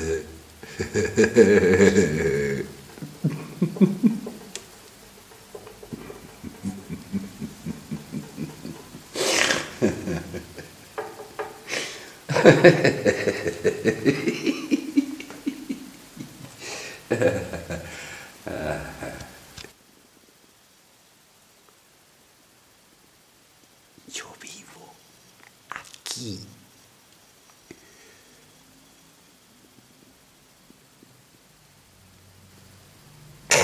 予備を秋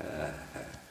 Uh,